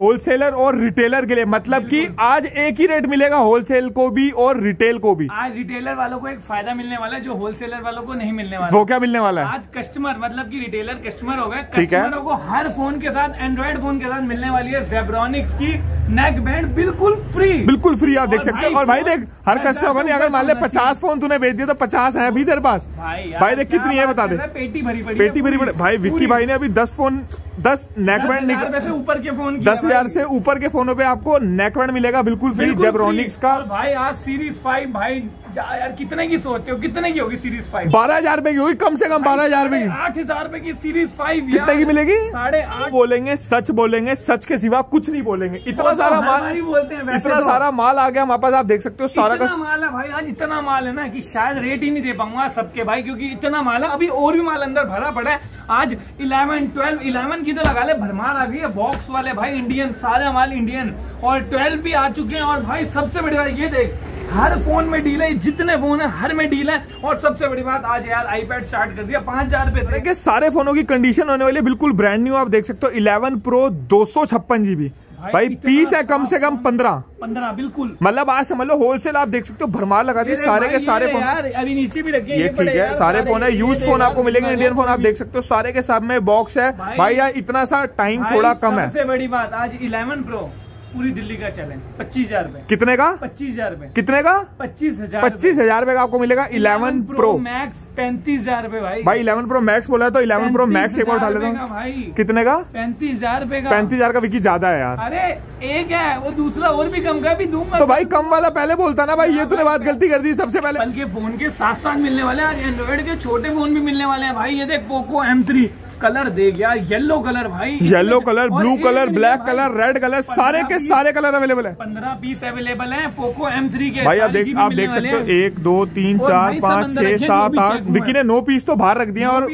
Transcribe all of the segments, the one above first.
Wholesaler और retailer के लिए। मतलब कि आज एक ही रेट मिलेगा होलसेल को भी और रिटेल को भी। आज रिटेलर वालों को एक फ़ायदा मिलने वाला है जो होलसेलर वालों को नहीं मिलने वाला। वो क्या मिलने वाला है? आज कस्टमर मतलब कि रिटेलर कस्टमर हो गए। ठीक है। कस्टमरों को हर फ़ोन के साथ एंड्रॉइड फ़ोन के साथ मिलने वाली है। जेब्रॉनिक्स की नेक बैंड बिल्कुल फ्री बिल्कुल फ्री आप देख सकते हो। और भाई देख हर कस्टमर को अगर मान ले पचास फ़ोन तूने भेज दिया तो पचास है अभी तेरे पास। भाई देख कितनी है बता दे। पेटी भरी पड़ी पेटी भरी भाई विक्की भाई ने अभी दस फ़ोन दस नेकबैंड दस हज़ार निकल रुपए से ऊपर के फ़ोन दस हज़ार। से ऊपर के फोनों पे आपको नेकबैंड मिलेगा बिल्कुल फ्री जेब्रॉनिक्स का। भाई आज सीरीज़ फाइव भाई यार कितने की सोचते हो? कितने की होगी सीरीज़ फाइव बारह हज़ार रुपए की होगी कम से कम बारह हज़ार रुपए की आठ हज़ार रुपए की सीरीज़ फाइव कितने की मिलेगी? साढ़े आठ बोलेंगे सच बोलेंगे सच के सिवा कुछ नहीं बोलेंगे। इतना सारा माल बारी बोलते हैं इतना तो। सारा माल आ गया हमारे पास आप देख सकते हो सारा का माल है भाई आज इतना माल है ना की शायद रेट ही नहीं दे पाऊँगा सबके भाई क्योंकि इतना माल है अभी और भी माल अंदर भरा पड़ा है। आज 11 12 11 की तो लगा ले, भरमार आ गई है बॉक्स वाले भाई इंडियन सारे हमारे इंडियन और 12 भी आ चुके हैं, और भाई सबसे बड़ी बात ये देख, हर फ़ोन में डील है, जितने फ़ोन है, हर में डील है। और सबसे बड़ी बात, आज यार आईपैड स्टार्ट कर दिया, पाँच हज़ार रुपए सारे फोनों की कंडीशन होने वाली बिल्कुल ब्रांड न्यू आप देख सकते हो 11 प्रो दो सौ छप्पन जीबी भाई, पीस है कम से कम पंद्रह। पंद्रह बिल्कुल। मतलब आज समझ लो होलसेल आप देख सकते हो भरमार लगा दिए सारे के सारे फ़ोन अभी नीचे भी रखे ये ठीक है सारे फ़ोन है यूज़ फ़ोन आपको मिलेंगे इंडियन फ़ोन आप देख सकते हो सारे के साथ में बॉक्स है। भाई- यार इतना सा टाइम थोड़ा कम है। सबसे बड़ी बात आज 11 प्रो पूरी दिल्ली का चैलेंज पच्चीस हज़ार रुपए कितने का? पच्चीस हज़ार रुपए कितने का? पच्चीस हज़ार पच्चीस हज़ार रुपए का आपको मिलेगा इलेवन प्रो मैक्स पैंतीस हज़ार रुपए भाई। भाई इलेवन प्रो मैक्स बोला है तो इलेवन प्रो मैक्स एक बार उठा लेता हूँ। भाई। कितने का? पैंतीस हज़ार रुपए का। पैंतीस हज़ार का विकी ज़्यादा है यार। अरे एक है वो दूसरा और भी कम का भी दूँगा। तो भाई कम वाला पहले बोलता ना भाई ये तूने बात गलती कर दी सबसे पहले। बल्कि फ़ोन के साथ साथ मिलने वाले एंड्रॉइड के छोटे फ़ोन भी मिलने वाले हैं। भाई ये देख पोको एम थ्री कलर दे गया येलो कलर भाई yellow colour blue colour black colour red colour सारे के सारे कलर अवेलेबल है। पंद्रह पीस अवेलेबल है पोको एम थ्री के भाई आप देख आप देख सकते हो। एक दो तीन चार पाँच छह सात आठ। बिकी विकी ने नौ पीस तो बाहर रख दिया और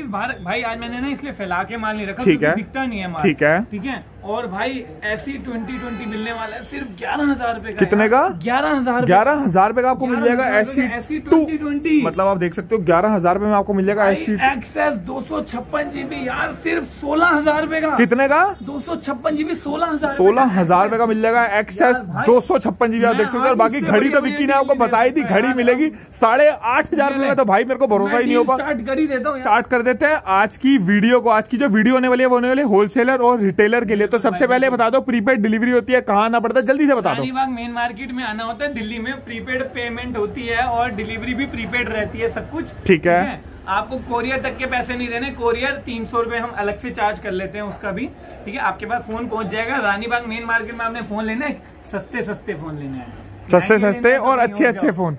भाई आज मैंने ना इसलिए फैला के माल नहीं रखा ठीक है। दिखता नहीं है ठीक है। ठीक है? और भाई ऐसी ट्वेंटी ट्वेंटी मिलने वाला है सिर्फ़ ग्यारह हज़ार रूपए कितने का? ग्यारह हज़ार ग्यारह हज़ार रुपए का आपको मिल जाएगा 11,000 सी ऐसी टू 2020 मतलब आप देख सकते हो ग्यारह हज़ार रुपए में आपको मिल जाएगा एस सी एक्सेस दो सौ छप्पन जीबी यार सिर्फ़ सोलह हज़ार रूपए का। कितने का? दो सौ छप्पन जीबी सोलह हज़ार सोलह हज़ार रूपए का मिल जाएगा एक्सेस दो सौ छप्पन जीबी आप देख सकते हो बाकी घड़ी तो विक्की ने आपको बताई थी घड़ी मिलेगी साढ़े आठ हज़ार रुपए तो भाई मेरे को भरोसा ही नहीं होगा। स्टार्ट कर ही देता हूँ स्टार्ट कर देते हैं आज की वीडियो को आज की जो वीडियो होने वाली है वो होने वाली होलसेलर और रिटेलर के लिए। तो सबसे पहले बता दो प्रीपेड डिलीवरी होती है कहाँ आना पड़ता है? जल्दी से बता दो। रानीबाग मेन मार्केट में आना होता है दिल्ली में प्रीपेड पेमेंट होती है और डिलीवरी भी प्रीपेड रहती है सब कुछ। ठीक है। आपको कोरियर तक के पैसे नहीं देने कोरियर तीन सौ रुपए हम अलग से चार्ज कर लेते हैं उसका भी। ठीक है? आपके पास फ़ोन पहुँच जाएगा। रानीबाग मेन मार्केट में आपने फ़ोन लेना है? सस्ते सस्ते फ़ोन लेने हैं। सस्ते सस्ते तो और अच्छे अच्छे फ़ोन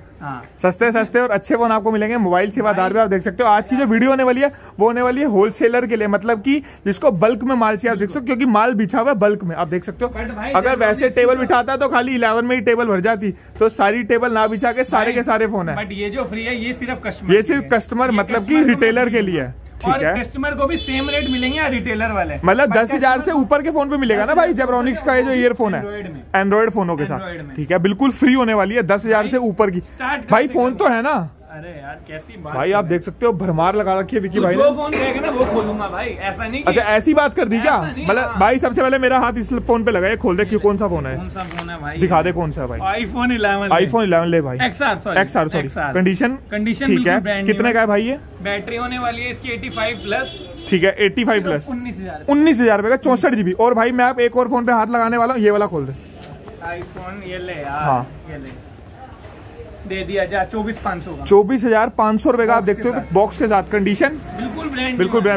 सस्ते सस्ते और अच्छे फ़ोन आपको मिलेंगे। मोबाइल सेवादार भी आप देख सकते हो। आज की जो वीडियो होने वाली है वो होने वाली है होलसेलर के लिए। मतलब कि जिसको बल्क में माल चाहिए आप देख सकते हो क्योंकि माल बिछा हुआ है बल्क में आप देख सकते हो। अगर वैसे टेबल बिठाता तो खाली इलेवन में ही टेबल भर जाती। तो सारी टेबल ना बिछा के सारे के सारे फ़ोन है। बट ये जो फ्री है ये सिर्फ़ कस्टमर ये सिर्फ़ कस्टमर मतलब की रिटेलर के लिए। है ठीक है। कस्टमर को भी सेम रेट मिलेंगे रिटेलर वाले। मतलब दस हज़ार से ऊपर के फ़ोन पे मिलेगा ना भाई जेब्रोनिक्स का ये जो ईयरफोन है। एंड्रॉइड फोनों के साथ। ठीक है बिल्कुल फ्री होने वाली है दस हज़ार से ऊपर की। भाई फ़ोन तो है ना। अरे यार कैसी बात भाई आप देख सकते हो भरमार लगा रखी है विकी भाई जो फ़ोन ना वो खोलूँगा भाई ऐसा नहीं अच्छा ऐसी बात कर दी क्या? मतलब हाँ। भाई सबसे पहले मेरा हाथ इस फ़ोन पे लगा है खोल दे क्यों कौन सा फ़ोन है? कौन सा फ़ोन है भाई? दिखा दे कौन सा है भाई। आईफोन 11 आईफोन 11 ले भाई। XR sorry X R sorry condition condition ठीक है। कितने का है भाई ये? बैटरी होने वाली है इसकी 85 प्लस ठीक है 85 प्लस उन्नीस हज़ार। उन्नीस हज़ार रुपए का चौसठ जीबी और भाई मैं आप एक और फ़ोन पे हाथ लगाने वाला हूँ ये वाला खोल दे। आईफोन ये ले यार हाँ। ये ले। दे दिया जा चौबीस पाँच सौ चौबीस हज़ार पाँच सौ रुपए का आप देखते हो साथ। बॉक्स के साथ कंडीशन बिल्कुल ब्रांड बिल्कुल?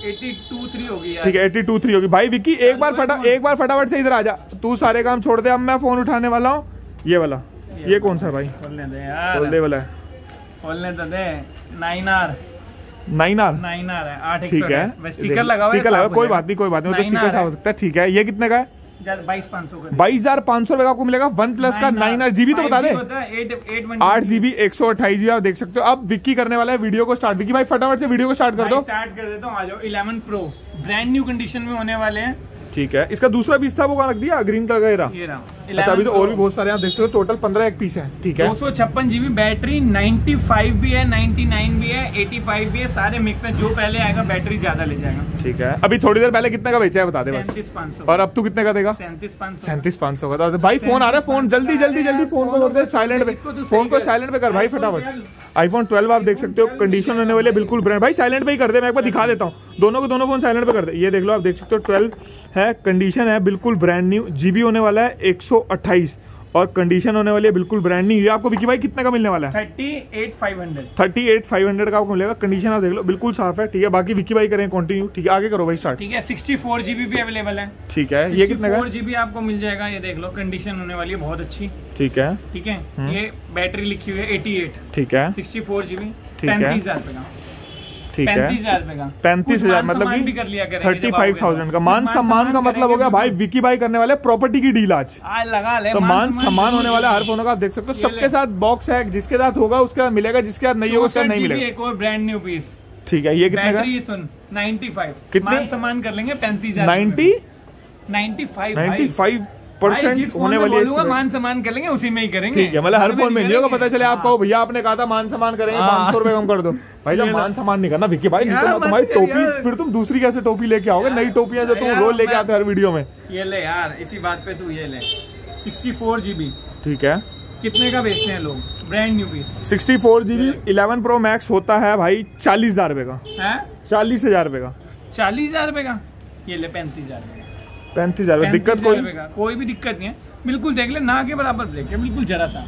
एटी थ्री होगी ठीक है एट्टी टू थ्री होगी। भाई विक्की एक बार फटा एक बार फटाफट से इधर आ जा तू सारे काम छोड़ दे अब मैं फ़ोन उठाने वाला हूँ। ये वाला। ये कौन सा भाई? खोल दे वाला खोलने तो दे। Nine R nine R nine R है। ठीक है। स्टिकर लगा है, स्टिकर लगा कोई बात नहीं कोई बात नहीं। तो स्टिकर साफ़ हो सकता है। ठीक है ये कितने का है? बाईस हज़ार पाँच सौ रुपए का आपको मिलेगा। वन प्लस का नाइन आठ जीबी तो बता दे। आठ जीबी एक सौ अट्ठाईस जीबी आप देख सकते हो। अब विक्की करने वाला है वीडियो को स्टार्ट। विक्की भाई फटाफट से वीडियो को स्टार्ट कर दो। स्टार्ट कर देता हूँ आ जाओ। 11 प्रो ब्रांड न्यू कंडीशन में होने वाले हैं। ठीक है। इसका दूसरा पीस था वो कहा रख दिया? ग्रीन कलर का ये रहा। अच्छा अभी तो और भी बहुत सारे आप देख सकते हो टोटल पंद्रह एक पीस है ठीक है। दो सौ छप्पन जीबी बैटरी 95 भी है 99 भी है 85 भी है सारे मिक्स है जो पहले आएगा बैटरी ज़्यादा ले जाएगा। ठीक है। अभी थोड़ी देर पहले कितने का बेचा है बता दे सैंतीस पाँच सौ। और अब तू कितने का देगा? सैंतीस पाँच सौ। सैंतीस पाँच सौ का। तो भाई फ़ोन आ रहा है फ़ोन जल्दी जल्दी जल्दी फ़ोन को कर साइलेंट पे। तो फ़ोन को साइलेंट पे कर भाई फटाफट। आईफोन 12 आप देख सकते हो कंडीशन होने वाले बिल्कुल ब्रांड भाई साइलेंट पे ही कर दे मैं एक बार दिखा देता हूँ। दोनों के दोनों फ़ोन साइलेंट पे कर दे। ये देख लो आप देख सकते हो 12 है कंडीशन है बिल्कुल ब्रांड न्यू जीबी होने वाला है 128 और कंडीशन होने वाली है बिल्कुल ब्रांड न्यू ये आपको विकी भाई कितने का मिलने वाला है? Thirty eight five hundred. Thirty eight five hundred का आपको मिलेगा। कंडीशन आप देख लो बिल्कुल साफ़ है ठीक है। बाकी विकी भाई करें कंटिन्यू ठीक है। आगे करो भाई स्टार्ट ठीक है सिक्सटी फोर जीबी भी अवेलेबल है। ठीक है ये कितने का जीबी आपको मिल जाएगा ये देख लो कंडीशन होने वाली है बहुत अच्छी। ठीक है। ठीक है हम्म। ये बैटरी लिखी हुई है एटी एट। ठीक है। सिक्सटी फोर जीबी ठीक है। पैंतीस हज़ार रुपए का ठीक है। पैंतीस हज़ार मतलब थर्टी फाइव थाउज़ेंड तो। का मान सम्मान का मतलब हो गया भाई विकी भाई करने वाले प्रॉपर्टी की डील आज। लगा ले तो मान सम्मान होने वाला हर फ़ोन का आप देख सकते हो सबके साथ बॉक्स है जिसके साथ होगा उसके साथ मिलेगा जिसके साथ नहीं होगा उसके साथ नहीं मिलेगा। एक और ब्रांड न्यू पीस ठीक है ये कितने का? सुन 95 कितने? मान सम्मान कर लेंगे पैंतीस नाइन्टी? 95 ninety five? भाई, परसेंट होने वाली है मान सम्मान कर लेंगे उसी में ही करेंगे। ठीक है मतलब हर फ़ोन में नहीं होगा पता चले आप हाँ। कहो भैया आपने कहा था मान सम्मान करेंगे हाँ। पाँच सौ रुपए कम कर दो। भाई जब मान सम्मान नहीं करना विक्की भाई तो तुम्हारी टोपी फिर तुम दूसरी कैसे टोपी लेके आओगे? नई टोपियाँ जो तुम रोज लेके आते हो हर वीडियो में। ये ले यार इसी बात पे तू ये ले। 64 जीबी ठीक है। कितने का बेचते हैं लोग? Brand new piece sixty four GB eleven pro max होता है भाई चालीस हज़ार रुपए का। चालीस हज़ार रुपए का। चालीस हज़ार रुपए का? ये ले पैंतीस हज़ार रुपए का। पैंतीस हज़ार दिक्कत 35,000 कोई? कोई भी दिक्कत नहीं है। बिल्कुल देख ले ना के बराबर देख ले बिल्कुल जरा सा।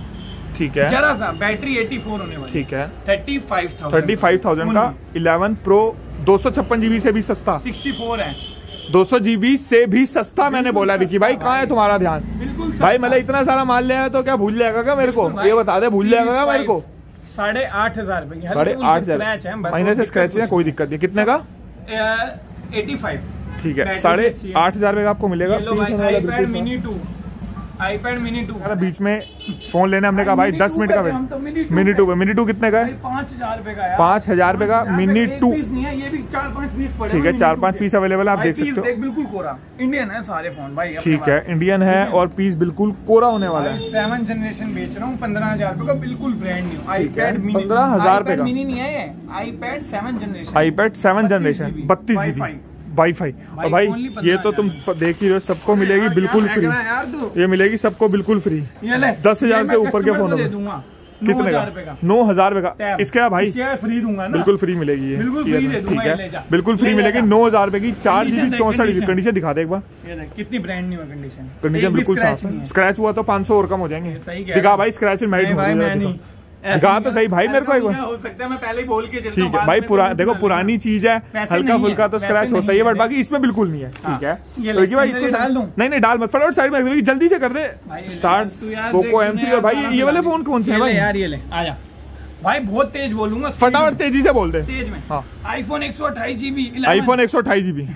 ठीक है। जरा सा बैटरी 84 होने वाली ठीक है। Thirty five thousand. Thirty five thousand का इलेवन प्रो दो सौ छप्पन जीबी से भी सस्ता। सिक्सटी फोर है। दो सौ जीबी से भी सस्ता मैंने बोला विकी भाई कहाँ है तुम्हारा ध्यान? बिल्कुल भाई मतलब इतना सारा माल ले आया तो क्या भूल जाएगा क्या मेरे को? ये बता दे भूल जाएगा क्या मेरे को? साढ़े आठ हज़ार साढ़े आठ हज़ार। महीने से स्क्रैच है कोई दिक्कत नहीं। कितने का? Eighty five. ठीक है साढ़े आठ हज़ार रुपए का आपको मिलेगा। IPad mini to. बीच में फ़ोन लेने हमने कहा भाई दस मिनट का तो mini two mini two mini two कितने का है? पाँच हज़ार रुपए का पाँच हज़ार रुपए का मिनी टू नहीं है ये भी चार पाँच पीस पड़े ठीक है, चार पाँच पीस अवेलेबल है, आप देख सकते हो। बिल्कुल कोरा। इंडियन है सारे फ़ोन भाई ठीक है इंडियन है और पीस बिल्कुल कोरा होने वाला है। सेवन जनरेशन बेच रहा हूँ पंद्रह हज़ार रुपए का बिल्कुल ब्रांड न्यू आईपैड मिनी 15,000 रुपए का। मिनी नहीं है iPad seven generation iPad seven generation बत्तीस जीबी। वाईफाई और भाई, ये तो तुम देख ही रहे हो सबको मिलेगी बिल्कुल फ्री ये मिलेगी सबको बिल्कुल फ्री दस हज़ार से ऊपर के फोनों। कितने का? नौ हज़ार रुपए का। इसका भाई फ्री दूँगा ना। बिल्कुल फ्री मिलेगी ये। तो, ठीक। है। बिल्कुल फ्री मिलेगी नौ हज़ार रुपए की चार जीबी चौसठ कंडीशन दिखा दे एक बार। कितनी ब्रांड न्यू कंडीशन कंडीशन बिल्कुल साफ़ स्क्रैच हुआ तो पाँच सौ और कम हो जाएँगे। दिखा भाई स्क्रैच फिर मैं दिखा तो सही भाई मेरे को एक हो सकता है मैं पहले ही बोल के ठीक है भाई पुरा देखो पुरानी चीज़ है हल्का फुल्का तो स्क्रैच होता ही। बट बाकी इसमें बिल्कुल नहीं है। हाँ। ठीक है? ये तो भाई इसको डाल दूँ? नहीं नहीं डाल मत फटाफट साइड में जल्दी से कर दे। स्टार्ट पोको एम थ्री और भाई ये वाले फ़ोन कौन से हैं यार ये ले आजा भाई बहुत तेज बोलूँगा फटाफट तेज़ी से बोल दे। तेज में। हाँ। आईफोन एक सौ अट्ठाईस जीबी आईफोन एक सौ अट्ठाईस जीबी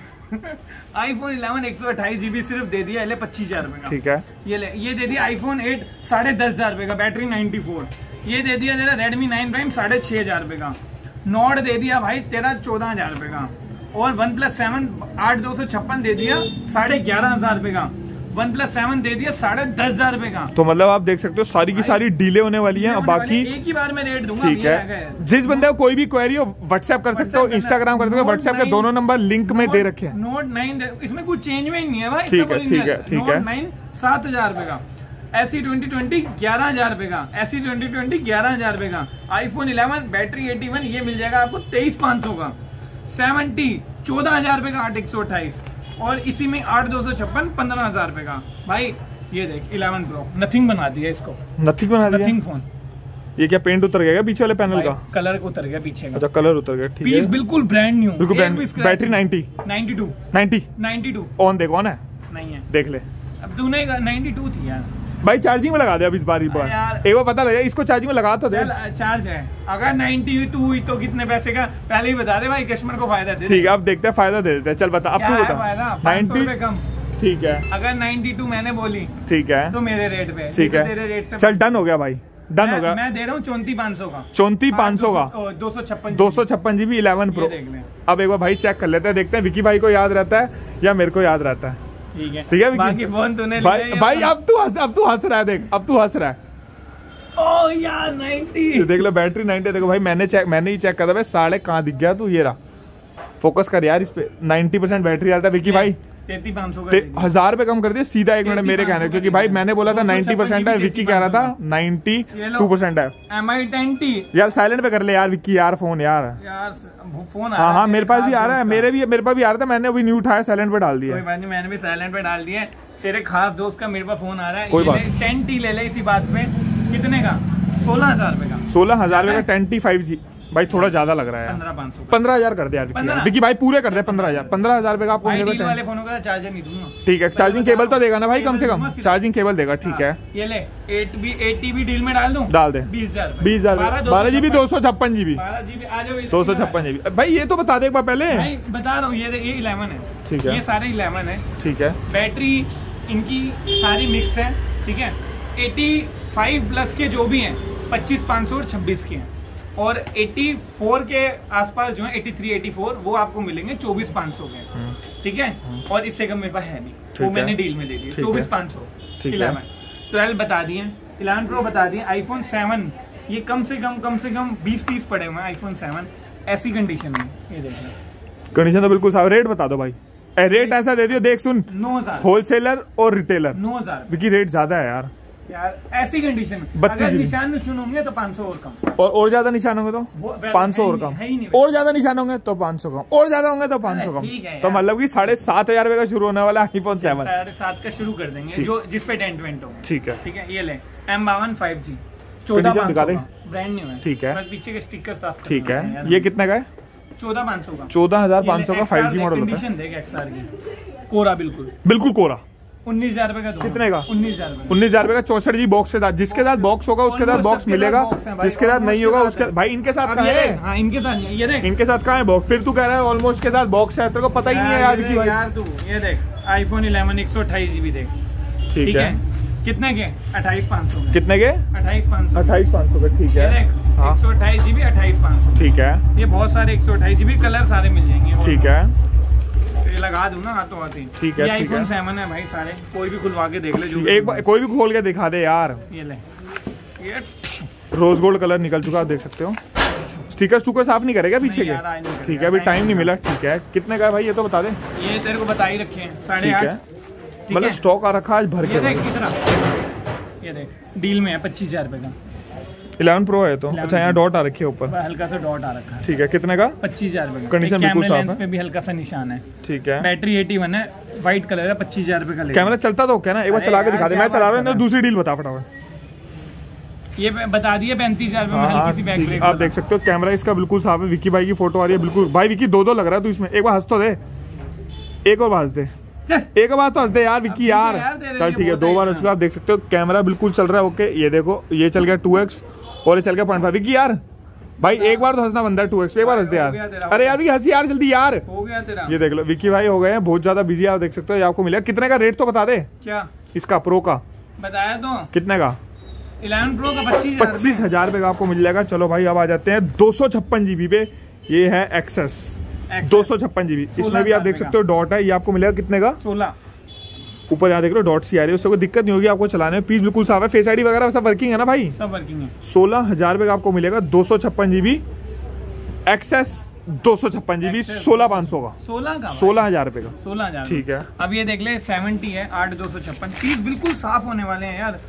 आईफोन इलेवन एक सौ अट्ठाईस जीबी सिर्फ़ दे दिया पच्चीस हज़ार रुपए का। ठीक है। ये ले ये दे दिया आईफोन एट साढ़े दस हज़ार रुपए का बैटरी 94 ये दे दिया तेरा रेडमी नाइन प्राइम साढ़े छह हज़ार रुपए का। नॉट दे दिया भाई तेरा चौदह हज़ार रुपए का। और वन प्लस सेवन आठ दो सौ छप्पन दे दिया साढ़े ग्यारह हज़ार रुपए का। वन प्लस सेवन दे दिया साढ़े दस हज़ार रुपए का। तो मतलब आप देख सकते हो सारी की सारी डीले होने वाली है बाकी एक ही बार में रेट दूँगा ठीक। है। जिस बंदे को कोई भी क्वेरी हो व्हाट्सएप कर सकते हो इंस्टाग्राम कर सकते हो व्हाट्सएप के दोनों नंबर लिंक में दे रखे हैं। नोट नाइन इसमें कुछ चेंज में नहीं है भाई ठीक है, ठीक है, ठीक है। नाइन सात हज़ार रुपए का। एसी ट्वेंटी ट्वेंटी ग्यारह हज़ार रुपए का एसी ट्वेंटी ट्वेंटी ग्यारह हज़ार रुपए का iPhone eleven battery eighty one ये मिल जाएगा आपको तेईस पाँच सौ का। सेवनटी चौदह हज़ार रुपए का आठ एक सौ अट्ठाईस। और इसी में आठ दो सौ छप्पन पंद्रह हज़ार रुपए का भाई ये देख इलेवन प्रो नथिंग बना दिया इसको। नथिंग बना दिया? नथिंग फ़ोन ये क्या पेंट उतर गया पीछे वाले पैनल का? कलर उतर गया पीछे का। अच्छा कलर उतर गया ठीक पीस है बिल्कुल ब्रांड न्यू बिल्कुल ब्रांड बैटरी 90 92 90 92 ऑन देख ऑन है? नहीं है। देख ले। अब तूने 92 थी यार। भाई चार्जिंग में लगा दे अब इस बार। बार एक बार पता लगा इसको चार्जिंग में लगा तो दे। चार्ज है। अगर 92 हुई तो कितने पैसे का? पहले ही बता दे भाई कस्टमर को फ़ायदा दे ठीक है अब देखते हैं फ़ायदा दे देते हैं। चल बता अब तू है बता। 500 रुपए 90 कम। ठीक है। अगर 92 मैंने बोली ठीक है। तो मेरे रेट पे ठीक तो तेरे है रेट से चल डन हो गया भाई। डन हो मैं, गया। मैं दे रहा हूँ चौंती पाँच सौ का। चौंतीस पाँच सौ का। दो सौ छप्पन दो सौ छप्पन जीबी इलेवन प्रो अब एक बार भाई चेक कर लेते हैं देखते हैं विकी भाई को याद रहता है या मेरे को याद रहता है। ठीक है। ठीक है बाकी फ़ोन तूने भाई भाई अब तू हंस अब तू हंस रहा है देख अब तू हंस रहा है। ओ यार 90 ये देख लो बैटरी 90 देखो भाई मैंने चेक मैंने ही चेक करा भाई साढ़े कहाँ दिख गया तू ये रहा। फोकस कर यार इस पे 90 परसेंट बैटरी आता है विकी भाई। हज़ार रुपए कम कर दिया सीधा एक मिनट मेरे कहने क्योंकि भाई मैंने बोला था 90 परसेंट है विक्की कह रहा था 3500 92 परसेंट है। एम आई ट्वेंटी यार साइलेंट पे कर ले यार विक्की यार फ़ोन यार। यार फ़ोन हाँ हाँ मेरे पास भी आ रहा है मेरे भी मेरे पास भी आ रहा था मैंने अभी न्यू उठाया साइलेंट पे डाल दिया। मैंने भी साइलेंट पे डाल दिया। तेरे खास दोस्त का मेरे पास फ़ोन आ रहा है। कोई बात ले, टेन टी ले ले इसी बात पे। कितने का? सोलह हज़ार रुपए का। सोलह हज़ार रुपए का टेंटी फाइव जी भाई थोड़ा ज़्यादा लग रहा है। पंद्रह पाँच सौ हज़ार कर दे यार? विक्की भाई पूरे कर दे पंद्रह हज़ार। पंद्रह हज़ार रुपए का आपको भाई मिलेगा डील 10 वाले फोनों का चार्जर नहीं दूँगा। ठीक है चार्जिंग केबल तो देगा ना भाई कम से कम। चार्जिंग केबल देगा ठीक है। हाँ, ये ले eight B eight T deal में डाल दूँ? डाल दे। बीस हज़ार बीस हज़ार। बारह जीबी दो सौ छप्पन जीबी दो सौ छप्पन जीबी भाई ये तो बता दे एक बार पहले। बता रहा हूँ ये ये इलेवन है। ठीक है। ये सारे इलेवन है। ठीक है। बैटरी इनकी सारी मिक्स है ठीक है। 85 प्लस के जो भी हैं 25 500 और 26 के हैं। और 84 के आसपास जो है 83 84 वो आपको मिलेंगे 24 500 के हम्म, ठीक है? और इससे कम मेरे पास है नहीं। वो मैंने डील में दे है। चौबीस पाँच सौ। इलेवन। ट्वेल्व बता दिए। इलेवन प्रो बता दिए। आईफोन सेवन ये कम से कम कम से कम बीस तीस पड़े हुए हैं आईफोन सेवन ऐसी कंडीशन में। ये देख लो। कंडीशन तो बिल्कुल साफ़। रेट बता दो भाई। ए, रेट ऐसा दे दियो देख सुन। नौ हज़ार। होलसेलर और रिटेलर नौ हज़ार। रेट ज़्यादा है यार। यार ऐसी कंडीशन में। बत्तीस। निशान निशान होंगे तो 500 और कम। और और ज़्यादा निशान होंगे तो? पाँच सौ और कम। और ज़्यादा निशान होंगे तो पाँच सौ कम। और ज़्यादा होंगे तो पाँच सौ कम। तो मतलब कि साढ़े सात हज़ार रुपए का शुरू होने वाला आईफोन सेवन साढ़े सात का शुरू कर देंगे। जो जिस पे टेंट वेंट हो ठीक है। ठीक है ये ले। एम बावन फाइव जी चौदह पाँच। ब्रांड न्यू है। ठीक है। पीछे के स्टिकर साफ़ ठीक है। ये कितने का है? चौदह पाँच सौ का चौदह हज़ार पाँच सौ का फाइव जी मॉडल होता है। कोरा बिल्कुल। बिल्कुल कोरा। उन्नीस हज़ार रुपए का कितने का? उन्नीस हज़ार उन्नीस हज़ार रुपए का चौसठ जी बॉक्स के साथ जिसके साथ बॉक्स होगा उसके साथ बॉक्स मिलेगा। जिसके साथ नहीं होगा उसके। भाई इनके साथ कहाँ है? हाँ इनके साथ है। ये देख। इनके साथ कहाँ है बॉक्स फिर तू कह रहा है ऑलमोस्ट के साथ बॉक्स है तेरे को पता ही नहीं है यार कि यार तू ये देख आईफोन 11 एक सौ अट्ठाईस जीबी देख। ठीक है। कितने के? अट्ठाईस पाँच सौ कितने के? अट्ठाईस पाँच सौ। अट्ठाईस पाँच सौ का ठीक है। हाँ। एक सौ अट्ठाईस जीबी अट्ठाईस पाँच सौ। ठीक है। ये बहुत सारे एक सौ अट्ठाईस जीबी कलर सारे मिल जाएँगे। ठीक है। ये लगा दूँ ना हाथों हाथ। ही ठीक है, आईफोन सेवन है भाई सारे। कोई भी खुलवा के देख ले जो एक बार कोई भी खोल के दिखा दे यार। ये ले। ये रोज गोल्ड कलर निकल चुका आप देख सकते हो। स्टिकर स्टूकर साफ़ नहीं करेगा पीछे के? ठीक है अभी टाइम नहीं मिला। ठीक है। कितने का है भाई ये तो बता दे। ये तेरे को बता ही रखे हैं। साढ़े आठ। मतलब स्टॉक आ रखा आज भर ये के देख कितना। ये देख डील में है पच्चीस हज़ार रुपए का। इलेवन प्रो है तो। अच्छा यहाँ डॉट आ रखी है ऊपर। हल्का सा डॉट आ रखा है। ठीक है कितने का? पच्चीस हज़ार रुपए का। बिल्कुल साफ़ है। पे भी हल्का सा निशान है। ठीक है। बैटरी एटी वन है व्हाइट कलर है पच्चीस हज़ार रुपए का कैमरा चलता तो क्या ना एक बार चला के दिखा दे। मैं चला रहा हूँ दूसरी डील बता फटाफट। ये बता दिए पैंतीस हज़ार हाँ हाँ आप देख सकते हो कैमरा इसका बिल्कुल साफ़ है। विकी भाई की फ़ोटो आ रही है बिल्कुल। भाई विकी दो दो लग रहा है तू इसमें। एक बार हंस तो दे। एक और बार हंस दे एक बार तो हंस दे यार विक्की यार। चल ठीक है दो बार हो इतना। चुका आप देख सकते हो कैमरा बिल्कुल चल रहा है ओके। ये देखो ये चल गया टू एक्स और चल गया पॉइंट फाइव। विक्की यार भाई एक बार तो हंसना बनता है टू एक्स एक बार हंस दे यार। अरे यार हँसी यार जल्दी यार। हो गया तेरा। ये देख लो विक्की भाई हो गए हैं बहुत ज़्यादा बिज़ी आप देख सकते हो आपको मिलेगा कितने का रेट तो बता दे। क्या? इसका प्रो का। बताया तो। कितने का? इलेवन प्रो का पच्चीस पच्चीस हज़ार रुपए का आपको मिल जाएगा। चलो भाई अब आ जाते हैं दो सौ छप्पन जीबी पे। ये है एक्सेस दो सौ छप्पन जीबी इसमें भी आप देख सकते हो डॉट है ये आपको मिलेगा कितने का? सोलह। ऊपर यहाँ देख लो डॉट सी आ रही है उससे कोई दिक्कत नहीं होगी आपको चलाने में। पीस बिल्कुल साफ़ है। फेस आईडी वगैरह सब वर्किंग है ना भाई? सब वर्किंग है। सोलह हज़ार रुपए का आपको मिलेगा दो सौ छप्पन जीबी एक्सेस दो सौ छप्पन जीबी सोलह पाँच सौ का। सोलह का सोलह हज़ार रुपए का। सोलह हज़ार ठीक है। अब ये देख ले सेवेंटी है आठ दो सौ छप्पन। पीस बिल्कुल साफ़ होने वाले हैं यार।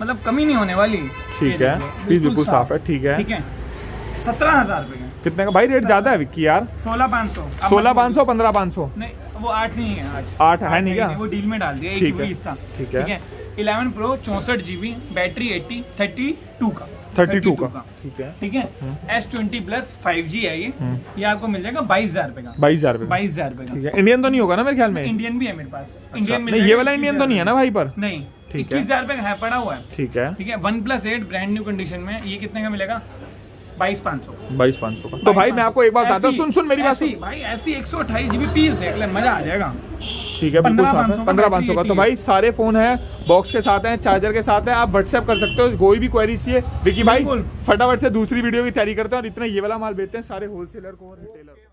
मतलब कमी नहीं होने वाली। ठीक है। पीस बिल्कुल साफ़ है ठीक है। ठीक है। सत्रह हज़ार रुपए का। कितने का? भाई रेट ज़्यादा है विक्की यार। सोलह पाँच सौ। सोलह पाँच सौ पंद्रह पाँच सौ। नहीं वो आठ नहीं है आज। आठ है नहीं क्या? वो डील में डाल दिया ठीक है, ठीक है। इलेवन प्रो चौसठ GB battery eighty thirty two का। थर्टी टू का। ठीक है। ठीक है? S twenty plus five G है ये। हम्म। ये आपको मिल जाएगा बाईस हज़ार रुपए का। बाईस हज़ार रुपए बाईस हज़ार रुपए ठीक का है। इंडियन तो नहीं होगा ना मेरे ख्याल में? इंडियन भी है मेरे पास। अच्छा, इंडियन मिल नहीं ये वाला इंडियन तो नहीं है ना भाई पर? नहीं। ठीक है। इक्कीस हज़ार रुपए का है पड़ा हुआ है। ठीक है। ठीक है? One plus eight brand new condition में। ये कितने का मिलेगा? बाईस पाँच सौ। बाईस पाँच सौ तो भाई मैं आपको एक बार बताता हूँ सुन सुन मेरी बात भाई ऐसी एक सौ अठाईस जीबी पीस देख ले मज़ा आ जाएगा। ठीक है बिल्कुल साथ है। पंद्रह पाँच सौ का तो भाई सारे फ़ोन है बॉक्स के साथ है चार्जर के साथ है आप व्हाट्सएप कर सकते हो कोई भी क्वेरी चाहिए। विकी भाई फटाफट से दूसरी वीडियो की तैयारी करते हैं और इतना ये वाला माल बेचते हैं सारे होलसेलर को और रिटेलर को।